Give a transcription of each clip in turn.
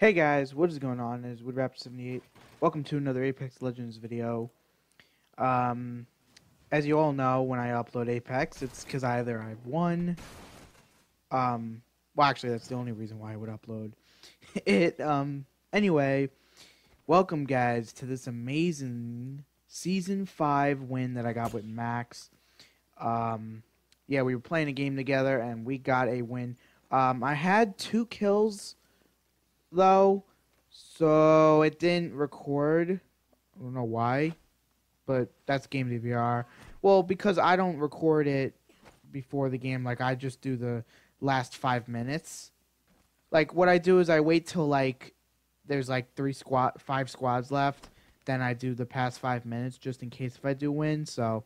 Hey guys, what is going on? Is WoodRaptor78. Welcome to another Apex Legends video. Um, as you all know, when I upload Apex, it's because either I've won, um, well actually that's the only reason why I would upload it. Um, anyway, welcome guys to this amazing Season 5 win that I got with Max. Um, yeah, we were playing a game together and we got a win. Um, I had two kills though, so it didn't record. I don't know why, but that's game DVR. Well, because I don't record it before the game, like I just do the last five minutes. Like what I do is I wait till like there's like three squad, five squads left. Then I do the past five minutes just in case if I do win. So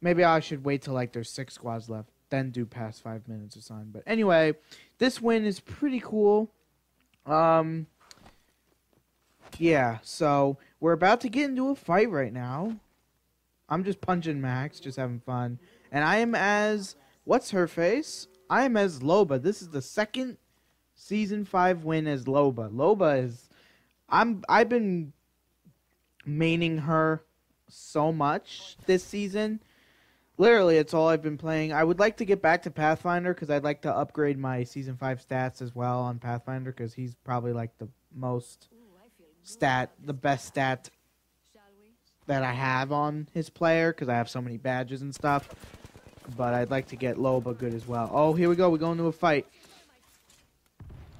maybe I should wait till like there's six squads left, then do past five minutes or something. But anyway, this win is pretty cool. Um, yeah, so we're about to get into a fight right now. I'm just punching Max, just having fun. And I am as, what's her face? I am as Loba. This is the second season 5 win as Loba. Loba is, I'm, I've been maining her so much this season. Literally, it's all I've been playing. I would like to get back to Pathfinder because I'd like to upgrade my season five stats as well on Pathfinder because he's probably like the most stat, the best stat that I have on his player because I have so many badges and stuff. But I'd like to get Loba good as well. Oh, here we go. We're going to a fight.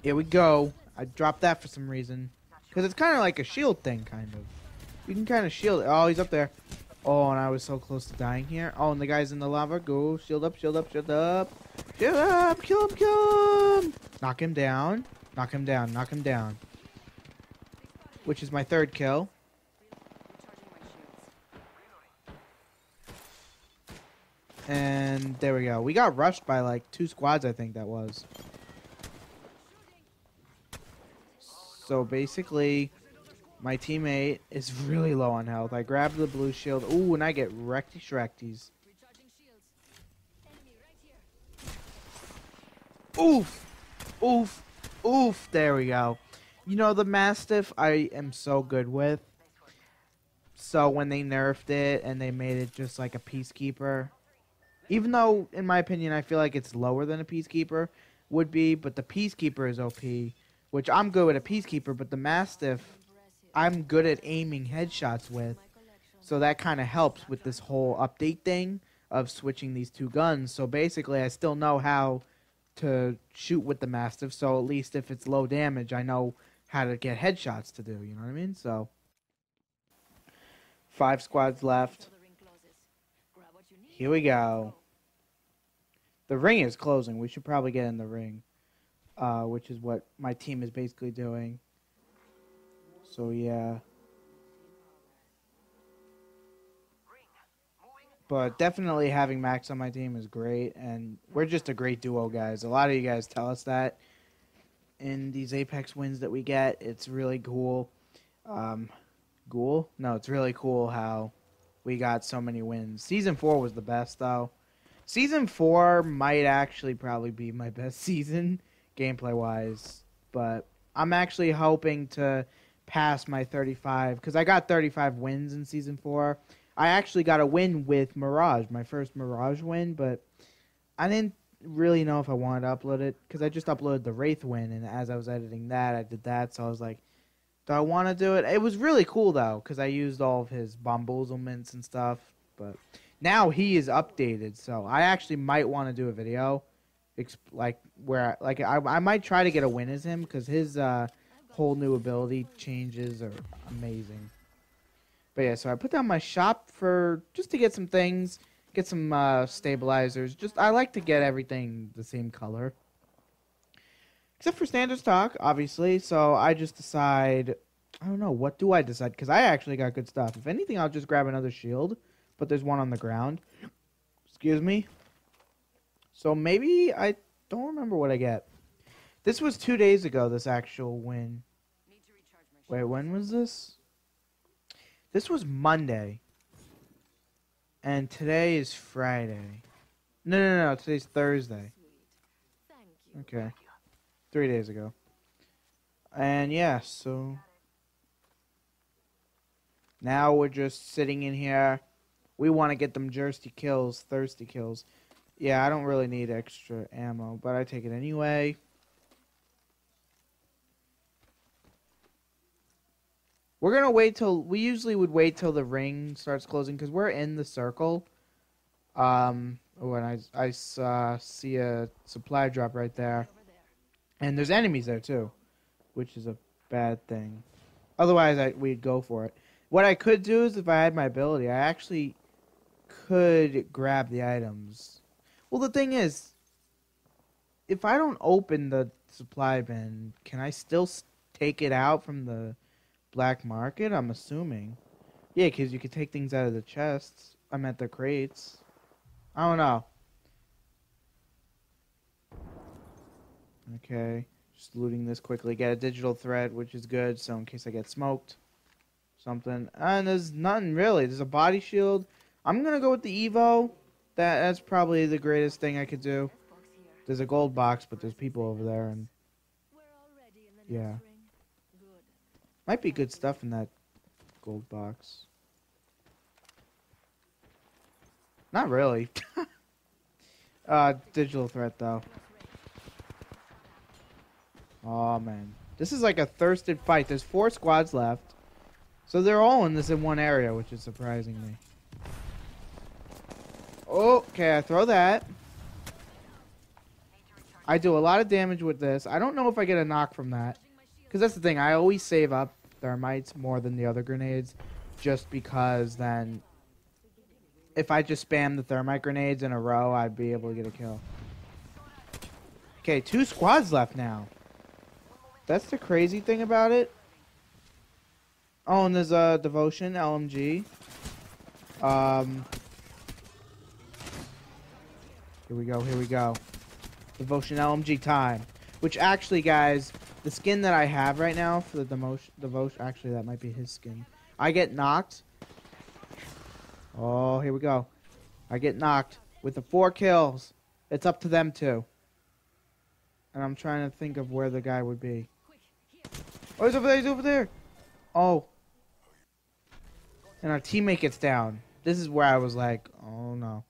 Here we go. I dropped that for some reason because it's kind of like a shield thing, kind of. You can kind of shield it. Oh, he's up there. Oh, and I was so close to dying here. Oh, and the guy's in the lava. Go. Shield up, shield up, shield up. Shield up. Kill him, kill him. Knock him down. Knock him down. Knock him down. Which is my third kill. And there we go. We got rushed by like two squads, I think that was. So basically, my teammate is really low on health. I grab the blue shield. Ooh, and I get recty shrekties. Oof! Oof! Oof! There we go. You know, the Mastiff I am so good with. So when they nerfed it and they made it just like a Peacekeeper, even though, in my opinion, I feel like it's lower than a Peacekeeper would be, but the Peacekeeper is OP, which I'm good with a Peacekeeper, but the Mastiff I'm good at aiming headshots with. So that kind of helps with this whole update thing of switching these two guns. So basically, I still know how to shoot with the Mastiff. So at least if it's low damage, I know how to get headshots to do. You know what I mean? So five squads left. Here we go. The ring is closing. We should probably get in the ring, uh, which is what my team is basically doing. So yeah. But definitely having Max on my team is great, and we're just a great duo, guys. A lot of you guys tell us that in these Apex wins that we get. It's really cool. Um, cool? No, it's really cool how we got so many wins. Season 4 was the best, though. Season 4 might actually probably be my best season, gameplay-wise. But I'm actually hoping to past my 35 because I got 35 wins in season four. I actually got a win with Mirage, my first Mirage win, but I didn't really know if I wanted to upload it because I just uploaded the Wraith win, and as I was editing that, I did that. So I was like, do I want to do it? It was really cool though because I used all of his bamboozlements and stuff. But now he is updated, so I actually might want to do a video, like where like I I might try to get a win as him because his. uh whole new ability changes are amazing. But yeah, so I put down my shop for just to get some things, get some uh, stabilizers. Just I like to get everything the same color, except for standard stock, obviously. So I just decide. I don't know what do I decide because I actually got good stuff. If anything, I'll just grab another shield, but there's one on the ground. Excuse me. So maybe I don't remember what I get. This was two days ago, this actual win. Wait, when was this? This was Monday. And today is Friday. No, no, no, today's Thursday. Okay. Three days ago. And yeah, so now we're just sitting in here. We want to get them thirsty kills, thirsty kills. Yeah, I don't really need extra ammo, but I take it anyway. We're gonna wait till we usually would wait till the ring starts closing because we're in the circle. Um, when I I uh, see a supply drop right there, and there's enemies there too, which is a bad thing. Otherwise, I, we'd go for it. What I could do is if I had my ability, I actually could grab the items. Well, the thing is, if I don't open the supply bin, can I still take it out from the black market? I'm assuming. Yeah, because you could take things out of the chests. I'm at the crates. I don't know. Okay, just looting this quickly. Get a digital threat, which is good, so in case I get smoked. Something. And there's nothing really. There's a body shield. I'm gonna go with the Evo. That that's probably the greatest thing I could do. There's a gold box, but there's people over there, and yeah, might be good stuff in that gold box. Not really. uh, digital threat though. Oh man, this is like a thirsted fight. There's four squads left, so they're all in this in one area, which is surprising me. Okay, I throw that. I do a lot of damage with this. I don't know if I get a knock from that. Because that's the thing. I always save up thermites more than the other grenades. Just because then... If I just spam the thermite grenades in a row, I'd be able to get a kill. Okay, two squads left now. That's the crazy thing about it. Oh, and there's a Devotion LMG. Um, here we go, here we go. Devotion LMG time. Which actually, guys, the skin that I have right now for the Devotion, Devotion actually, that might be his skin. I get knocked. Oh, here we go. I get knocked with the four kills. It's up to them two. And I'm trying to think of where the guy would be. Oh, he's over there, he's over there. Oh. And our teammate gets down. This is where I was like, oh no.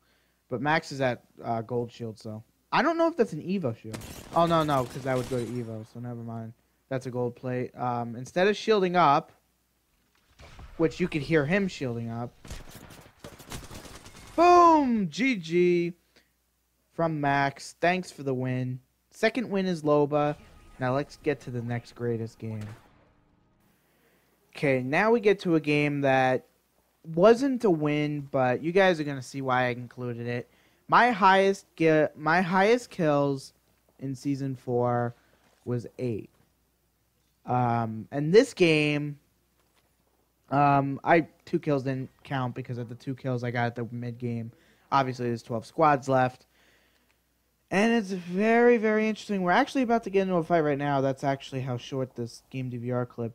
But Max is at uh, gold shield, so I don't know if that's an Evo shield. Oh no, no, because that would go to Evo, so never mind. That's a gold plate. Um, instead of shielding up, which you could hear him shielding up. Boom! GG from Max. Thanks for the win. Second win is Loba. Now let's get to the next greatest game. Okay, now we get to a game that wasn't a win, but you guys are gonna see why I included it. My highest get my highest kills in season four was eight. Um, and this game, um, I two kills didn't count because of the two kills I got at the mid game. Obviously, there's twelve squads left, and it's very very interesting. We're actually about to get into a fight right now. That's actually how short this game DVR clip,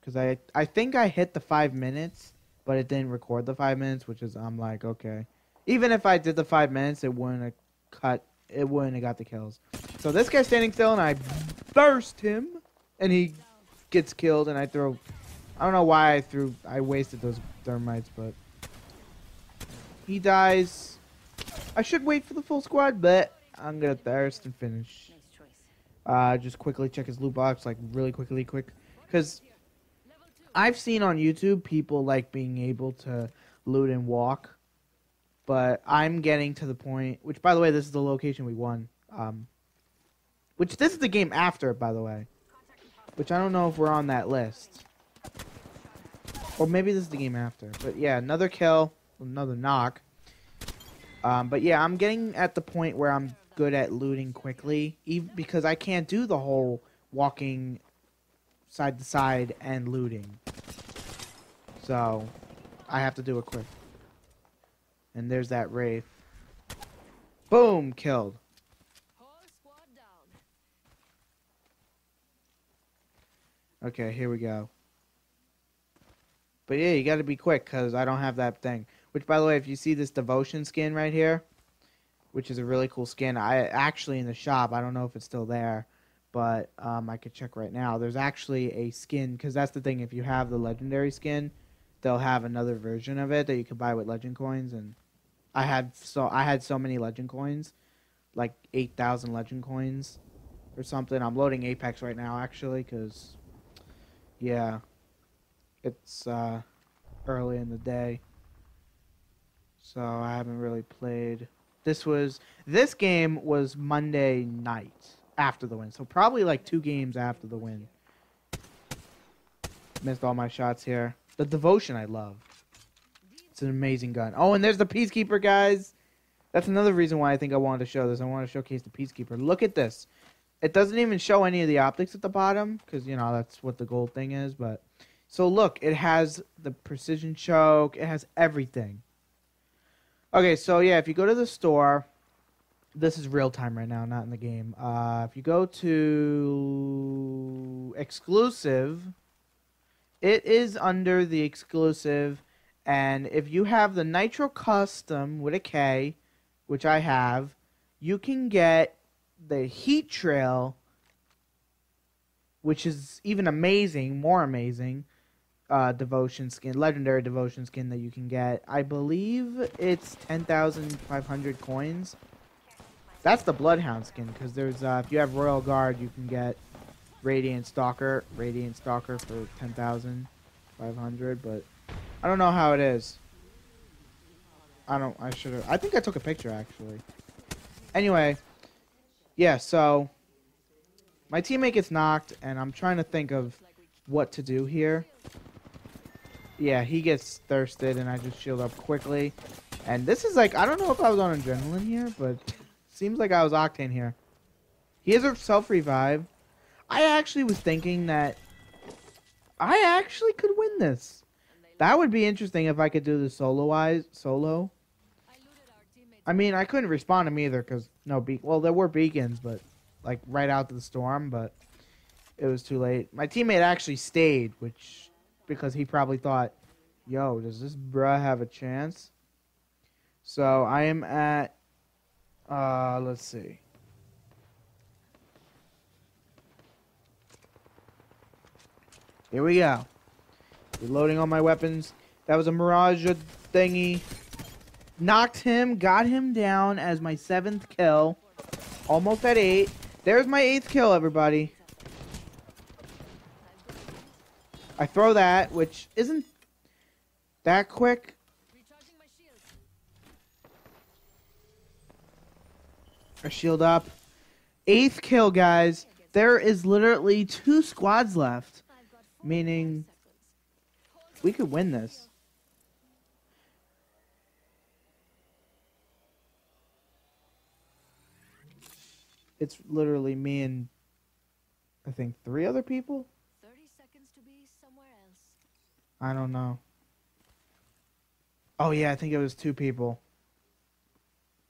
because I I think I hit the five minutes but it didn't record the five minutes, which is I'm like, okay. Even if I did the five minutes, it wouldn't have cut. It wouldn't have got the kills. So this guy's standing still, and I burst him, and he gets killed, and I throw. I don't know why I threw. I wasted those thermites, but he dies. I should wait for the full squad, but I'm gonna thirst and finish. Uh, just quickly check his loot box, like really quickly, quick, because I've seen on YouTube people like being able to loot and walk, but I'm getting to the point. Which, by the way, this is the location we won. Um, which this is the game after, by the way. Which I don't know if we're on that list. Or maybe this is the game after. But yeah, another kill, another knock. Um, but yeah, I'm getting at the point where I'm good at looting quickly, even because I can't do the whole walking side to side and looting. So, I have to do it quick. And there's that Wraith. Boom! Killed. Okay, here we go. But yeah, you gotta be quick, because I don't have that thing. Which, by the way, if you see this Devotion skin right here, which is a really cool skin, I actually in the shop, I don't know if it's still there, but um, I could check right now. There's actually a skin because that's the thing. If you have the legendary skin, they'll have another version of it that you can buy with legend coins. And I had so I had so many legend coins, like eight thousand legend coins, or something. I'm loading Apex right now actually because, yeah, it's uh, early in the day, so I haven't really played. This was this game was Monday night after the win. So probably like two games after the win. Missed all my shots here. The devotion I love. It's an amazing gun. Oh, and there's the Peacekeeper, guys. That's another reason why I think I wanted to show this. I want to showcase the Peacekeeper. Look at this. It doesn't even show any of the optics at the bottom because, you know, that's what the gold thing is. But So look, it has the precision choke. It has everything. Okay, so yeah, if you go to the store, this is real time right now, not in the game. Uh, if you go to exclusive, it is under the exclusive, and if you have the Nitro Custom with a K, which I have, you can get the Heat Trail, which is even amazing, more amazing. Uh, devotion skin, legendary devotion skin that you can get. I believe it's ten thousand five hundred coins. That's the Bloodhound skin, because there's, uh, if you have Royal Guard, you can get Radiant Stalker, Radiant Stalker for 10,500, but I don't know how it is. I don't, I should have, I think I took a picture, actually. Anyway, yeah, so, my teammate gets knocked, and I'm trying to think of what to do here. Yeah, he gets thirsted, and I just shield up quickly. And this is like, I don't know if I was on adrenaline here, but Seems like I was Octane here. He has a self-revive. I actually was thinking that I actually could win this. That would be interesting if I could do the solo-wise, solo. I mean, I couldn't respawn him either because no be well, there were beacons, but like right out to the storm, but it was too late. My teammate actually stayed, which because he probably thought, "Yo, does this bruh have a chance?" So I am at uh, let's see. Here we go. Reloading all my weapons. That was a Mirage thingy. Knocked him, got him down as my seventh kill. Almost at eight. There's my eighth kill, everybody. I throw that, which isn't that quick. A shield up. Eighth kill, guys. There is literally two squads left. Meaning, we could win this. It's literally me and I think three other people. I don't know. Oh yeah, I think it was two people.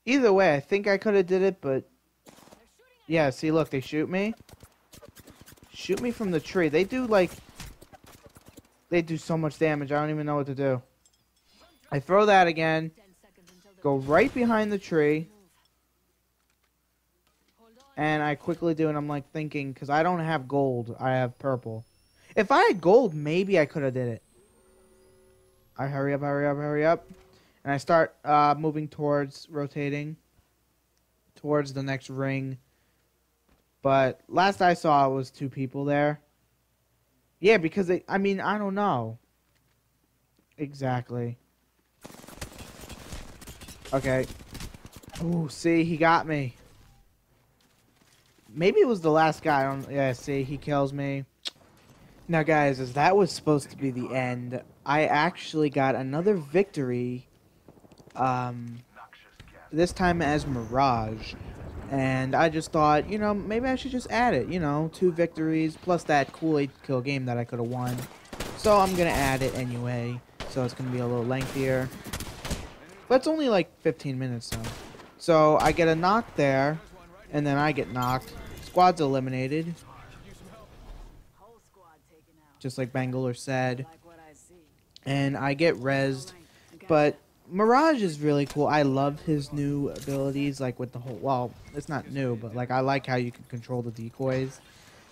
Either way, I think I could have did it, but... Yeah, see, look, they shoot me. Shoot me from the tree. They do, like... They do so much damage, I don't even know what to do. I throw that again. Go right behind the tree. And I quickly do, and I'm, like, thinking... Because I don't have gold. I have purple. If I had gold, maybe I could have did it. I hurry up, hurry up, hurry up and I start uh, moving towards rotating towards the next ring. But last I saw it was two people there. Yeah, because I mean, I don't know. Exactly. Okay. Oh, see, he got me. Maybe it was the last guy. Don't. Yeah, see, he kills me. Now, guys, as that was supposed to be the end, I actually got another victory um, this time as Mirage. And I just thought, you know, maybe I should just add it. You know, two victories plus that cool 8 kill game that I could have won. So I'm to add it anyway. So it's to be a little lengthier. But it's only like 15 minutes though. So I get a knock there. And then I get knocked. Squad's eliminated. Just like Bangalore said. And I get rezzed. But Mirage is really cool. I love his new abilities, like with the whole. Well, it's not new, but like I like how you can control the decoys.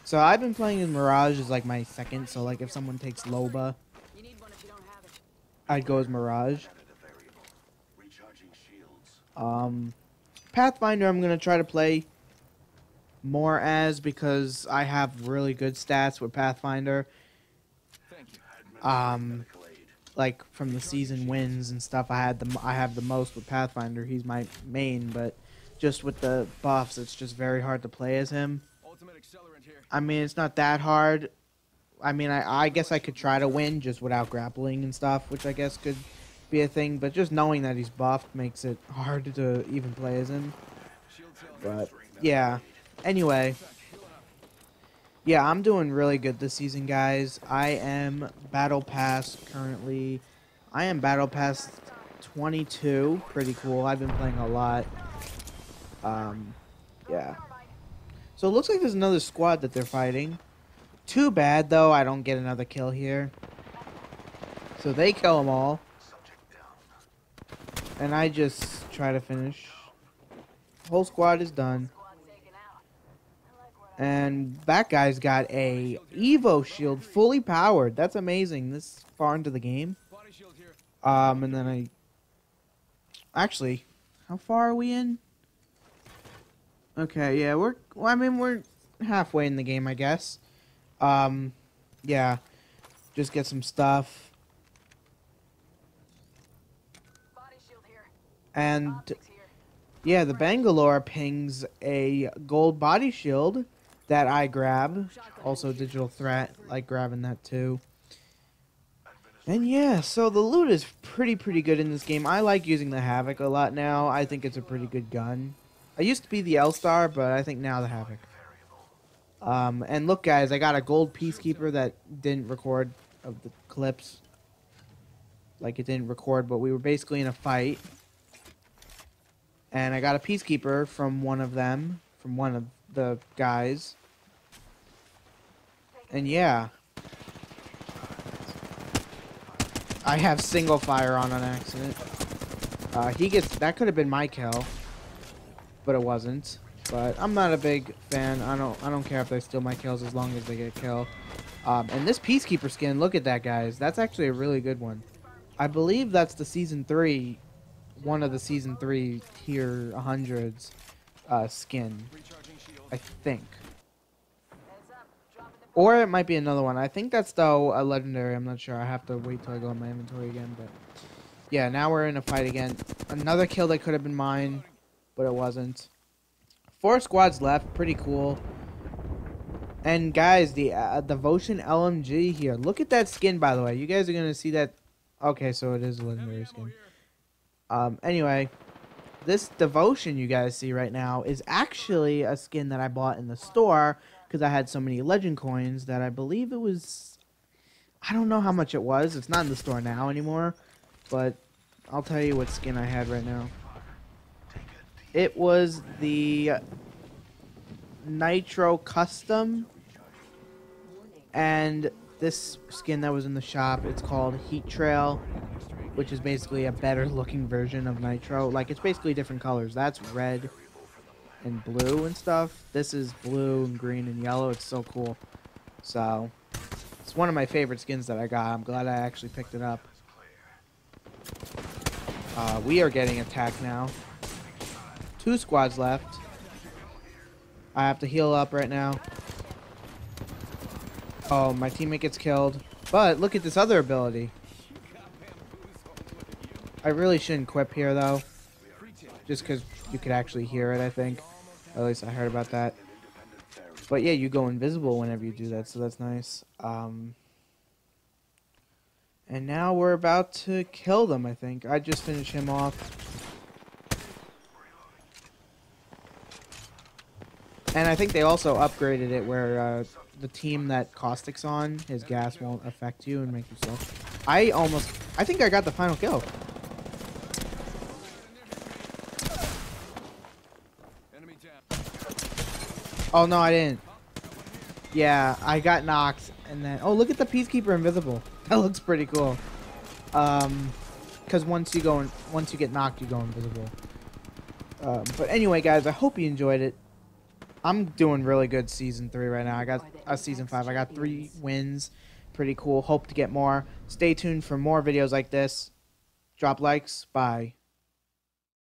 So I've been playing in Mirage as like my second. So like if someone takes Loba, I'd go as Mirage. Um, Pathfinder, I'm gonna try to play more as because I have really good stats with Pathfinder. Um, like from the season wins and stuff, I had the I have the most with Pathfinder. He's my main, but just with the buffs, it's just very hard to play as him. I mean, it's not that hard. I mean, I, I guess I could try to win just without grappling and stuff, which I guess could be a thing. But just knowing that he's buffed makes it hard to even play as him. But yeah. Anyway. Yeah, I'm doing really good this season, guys. I am Battle Pass currently. I am Battle Pass 22. Pretty cool. I've been playing a lot. Um, yeah. So it looks like there's another squad that they're fighting. Too bad, though, I don't get another kill here. So they kill them all. And I just try to finish. Whole squad is done. And that guy's got a Evo shield fully powered. That's amazing. This far into the game. Um, and then I... Actually, how far are we in? Okay, yeah, we're... Well, I mean, we're halfway in the game, I guess. Um, yeah. Just get some stuff. And... Yeah, the Bangalore pings a gold body shield that I grab. Also digital threat, like grabbing that too. And yeah, so the loot is pretty, pretty good in this game. I like using the Havoc a lot now. I think it's a pretty good gun. I used to be the L-Star, but I think now the Havoc. Um, and look, guys, I got a gold Peacekeeper that didn't record of the clips. Like, it didn't record, but we were basically in a fight. And I got a Peacekeeper from one of them, from one of the guys. And yeah. I have single fire on an accident. Uh, he gets, that could have been my kill. But it wasn't. But I'm not a big fan. I don't, I don't care if they steal my kills as long as they get a kill. Um, and this Peacekeeper skin, look at that, guys. That's actually a really good one. I believe that's the Season 3, one of the Season 3 tier 100s uh, skin. I think. Or it might be another one. I think that's though a legendary. I'm not sure. I have to wait till I go in my inventory again. But yeah, now we're in a fight again. Another kill that could have been mine, but it wasn't. Four squads left. Pretty cool. And guys, the uh, Devotion LMG here. Look at that skin, by the way. You guys are gonna see that. Okay, so it is a legendary skin. Um. Anyway, this Devotion you guys see right now is actually a skin that I bought in the store because I had so many legend coins that I believe it was. I don't know how much it was. It's not in the store now anymore, but I'll tell you what skin I had right now. It was the Nitro Custom, and this skin that was in the shop, it's called Heat Trail, which is basically a better looking version of Nitro. Like, it's basically different colors. That's red and blue and stuff. This is blue and green and yellow. It's so cool. So, it's one of my favorite skins that I got. I'm glad I actually picked it up. Uh, we are getting attacked now. Two squads left. I have to heal up right now. Oh, my teammate gets killed. But look at this other ability. I really shouldn't quip here, though. Just because you could actually hear it, I think. At least I heard about that. But yeah, you go invisible whenever you do that, so that's nice. Um, and now we're about to kill them, I think. I just finished him off. And I think they also upgraded it where uh, the team that Caustic's on, his gas won't affect you and make you slow. I almost... I think I got the final kill. Oh, no, I didn't. Yeah, I got knocked, and then... Oh, look at the Peacekeeper Invisible. That looks pretty cool. Um, because once you go in, once you get knocked, you go invisible. Um, but anyway, guys, I hope you enjoyed it. I'm doing really good season three right now. I got uh, season five. I got three wins. Pretty cool. Hope to get more. Stay tuned for more videos like this. Drop likes. Bye.